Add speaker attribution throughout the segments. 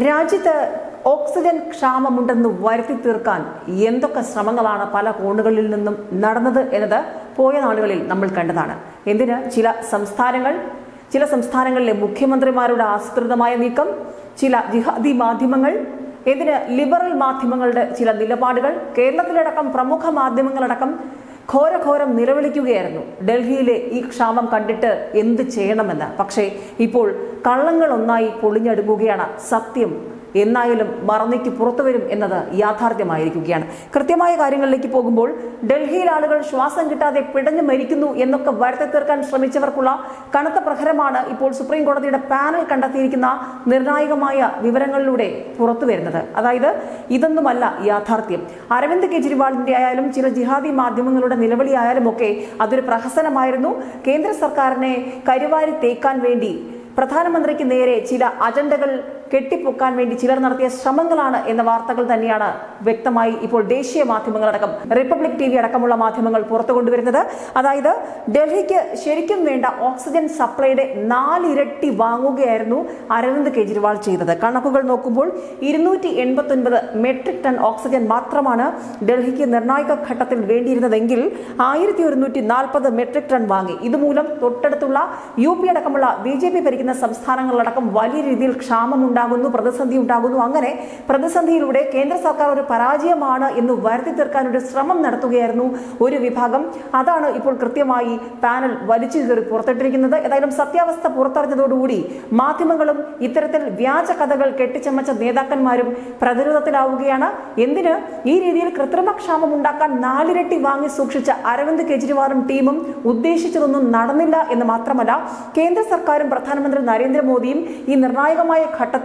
Speaker 1: രാജ്യത്ത് ഓക്സിജൻ ക്ഷാമമുണ്ടെന്ന് വരുത്തി തീർക്കാൻ എന്തൊക്കെ ശ്രമങ്ങളാണ് പല കോണുകളിൽ നിന്നും നടന്നത് എന്നത് പോയ നാളുകളിൽ നമ്മൾ കണ്ടതാണ്. എന്തിന്? ചില സംസ്ഥാനങ്ങൾ ചില സംസ്ഥാനങ്ങളിലെ മുഖ്യമന്ത്രിമാരുടെ ആസൂത്രിതമായ നീക്കം ചില ജിഹാദി മാധ്യമങ്ങൾ എന്തിന്? ലിബറൽ മാധ്യമങ്ങളുടെ ചില നിലപാടുകൾ കേരളത്തിലടക്കം പ്രമുഖ മാധ്യമങ്ങളടക്കം ഘോരഘോരം നിലവിളിക്കുകയായിരുന്നു. ഡൽഹിയിലെ ഈ ക്ഷാമം കണ്ടിട്ട് എന്ത് ചെയ്യണമെന്ന്. പക്ഷേ ഇപ്പോൾ കള്ളങ്ങൾ ഒന്നായി പൊളിഞ്ഞടുങ്ങുകയാണ് സത്യം. എന്നായാലും മറന്നേക്ക് പുറത്തു വരും എന്നത് യാഥാർത്ഥ്യമായിരിക്കുകയാണ്. കൃത്യമായ കാര്യങ്ങളിലേക്ക് പോകുമ്പോൾ ഡൽഹിയിൽ ആളുകൾ ശ്വാസം കിട്ടാതെ പിടഞ്ഞു മരിക്കുന്നു എന്നൊക്കെ വരുത്തി തീർക്കാൻ ശ്രമിച്ചവർക്കുള്ള കനത്ത പ്രഹരമാണ് ഇപ്പോൾ സുപ്രീം കോടതിയുടെ പാനൽ കണ്ടെത്തിയിരിക്കുന്ന നിർണായകമായ വിവരങ്ങളിലൂടെ പുറത്തു വരുന്നത്. അതായത് ഇതൊന്നുമല്ല യാഥാർത്ഥ്യം. അരവിന്ദ് കെജ്രിവാളിന്റെ ആയാലും ചില ജിഹാദി മാധ്യമങ്ങളുടെ നിലവിളി ആയാലും ഒക്കെ അതൊരു പ്രഹസനമായിരുന്നു. കേന്ദ്ര സർക്കാരിനെ കരുവാരി തേക്കാൻ വേണ്ടി പ്രധാനമന്ത്രിക്ക് നേരെ ചില അജണ്ടകൾ കെട്ടിപ്പൊക്കാൻ വേണ്ടി ചിലർ നടത്തിയ ശ്രമങ്ങളാണ് എന്ന വാർത്തകൾ തന്നെയാണ് വ്യക്തമായി ഇപ്പോൾ ദേശീയ മാധ്യമങ്ങളടക്കം റിപ്പബ്ലിക് ടി വി അടക്കമുള്ള മാധ്യമങ്ങൾ പുറത്തു കൊണ്ടുവരുന്നത് അതായത് ഡൽഹിക്ക് ശരിക്കും വേണ്ട ഓക്സിജൻ സപ്ലൈയുടെ നാലിരട്ടി വാങ്ങുകയായിരുന്നു അരവിന്ദ് കെജ്രിവാൾ ചെയ്തത്. കണക്കുകൾ നോക്കുമ്പോൾ ഇരുന്നൂറ്റി എൺപത്തി ഒൻപത് മെട്രിക് ടൺ ഓക്സിജൻ മാത്രമാണ് ഡൽഹിക്ക് നിർണായക ഘട്ടത്തിൽ വേണ്ടിയിരുന്നതെങ്കിൽ ആയിരത്തി ഒരുന്നൂറ്റി നാൽപ്പത് മെട്രിക് ടൺ വാങ്ങി. ഇതുമൂലം തൊട്ടടുത്തുള്ള യു പി അടക്കമുള്ള ബി ജെ പി ഭരിക്കുന്ന സംസ്ഥാനങ്ങളിലടക്കം വലിയ രീതിയിൽ ക്ഷാമമുണ്ടാകുന്നു പ്രതിസന്ധി ഉണ്ടാകുന്നു. അങ്ങനെ പ്രതിസന്ധിയിലൂടെ കേന്ദ്ര സർക്കാർ ഒരു പരാജയമാണ് എന്ന് വരുത്തി തീർക്കാൻ ഒരു ശ്രമം നടത്തുകയായിരുന്നു ഒരു വിഭാഗം. അതാണ് ഇപ്പോൾ കൃത്യമായി പാനൽ വലിച്ചു കയറി പുറത്തിട്ടിരിക്കുന്നത്. ഏതായാലും സത്യാവസ്ഥ പുറത്തറിഞ്ഞതോടുകൂടി മാധ്യമങ്ങളും ഇത്തരത്തിൽ വ്യാജ കഥകൾ കെട്ടിച്ചമച്ച നേതാക്കന്മാരും പ്രതിരോധത്തിലാവുകയാണ്. എന്തിന്? ഈ രീതിയിൽ കൃത്രിമക്ഷാമം ഉണ്ടാക്കാൻ നാലിരട്ടി വാങ്ങി സൂക്ഷിച്ച അരവിന്ദ് കെജ്രിവാളും ടീമും ഉദ്ദേശിച്ചതൊന്നും നടന്നില്ല എന്ന് മാത്രമല്ല കേന്ദ്ര സർക്കാരും പ്രധാനമന്ത്രി നരേന്ദ്രമോദിയും ഈ നിർണായകമായ ഘട്ടത്തിൽ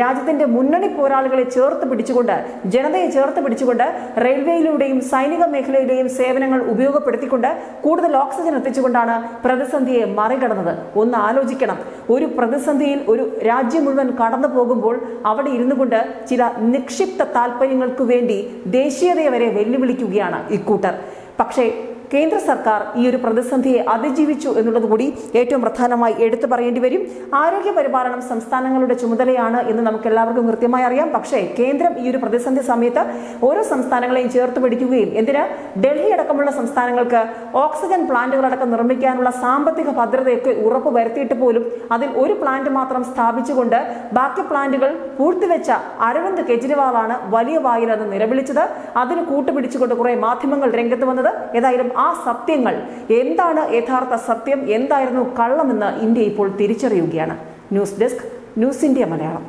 Speaker 1: രാജ്യത്തിന്റെ മുന്നണി പോരാളികളെ ചേർത്ത് പിടിച്ചുകൊണ്ട് ജനതയെ ചേർത്ത് പിടിച്ചുകൊണ്ട് റെയിൽവേയിലൂടെയും സൈനിക മേഖലയിലെയും സേവനങ്ങൾ ഉപയോഗപ്പെടുത്തിക്കൊണ്ട് കൂടുതൽ ഓക്സിജൻ എത്തിച്ചുകൊണ്ടാണ് പ്രതിസന്ധിയെ മറികടന്നത്. ഒന്ന് ആലോചിക്കണം. ഒരു പ്രതിസന്ധിയിൽ ഒരു രാജ്യം മുഴുവൻ കടന്നു പോകുമ്പോൾ അവിടെ ഇരുന്നു കൊണ്ട് ചില നിക്ഷിപ്ത താല്പര്യങ്ങൾക്ക് വേണ്ടി ദേശീയതയെ വരെ വെല്ലുവിളിക്കുകയാണ് ഇക്കൂട്ടർ പക്ഷേ കേന്ദ്ര സർക്കാർ ഈ ഒരു പ്രതിസന്ധിയെ അതിജീവിച്ചു എന്നുള്ളത് കൂടി ഏറ്റവും പ്രധാനമായി എടുത്തു പറയേണ്ടി വരും. ആരോഗ്യ പരിപാലനം സംസ്ഥാനങ്ങളുടെ ചുമതലയാണ് എന്ന് നമുക്ക് എല്ലാവർക്കും കൃത്യമായി അറിയാം. പക്ഷേ കേന്ദ്രം ഈ ഒരു പ്രതിസന്ധി സമയത്ത് ഓരോ സംസ്ഥാനങ്ങളെയും ചേർത്ത് പിടിക്കുകയും എന്തിന്? ഡൽഹി അടക്കമുള്ള സംസ്ഥാനങ്ങൾക്ക് ഓക്സിജൻ പ്ലാന്റുകളടക്കം നിർമ്മിക്കാനുള്ള സാമ്പത്തിക ഭദ്രതയൊക്കെ ഉറപ്പ് വരുത്തിയിട്ട് പോലും അതിൽ ഒരു പ്ലാന്റ് മാത്രം സ്ഥാപിച്ചുകൊണ്ട് ബാക്കി പ്ലാന്റുകൾ പൂഴ്ത്തിവെച്ച അരവിന്ദ് കെജ്രിവാളാണ് വലിയ വായിൽ അത് നിലവിളിച്ചത്. അതിന് കൂട്ടുപിടിച്ചുകൊണ്ട് കുറെ മാധ്യമങ്ങൾ രംഗത്ത് വന്നത്. ഏതായാലും ആ സത്യങ്ങൾ എന്താണ് യഥാർത്ഥ സത്യം എന്തായിരുന്നു കള്ളമെന്ന് ഇന്ത്യ ഇപ്പോൾ തിരിച്ചറിയുകയാണ്. News desk news India Malayalam.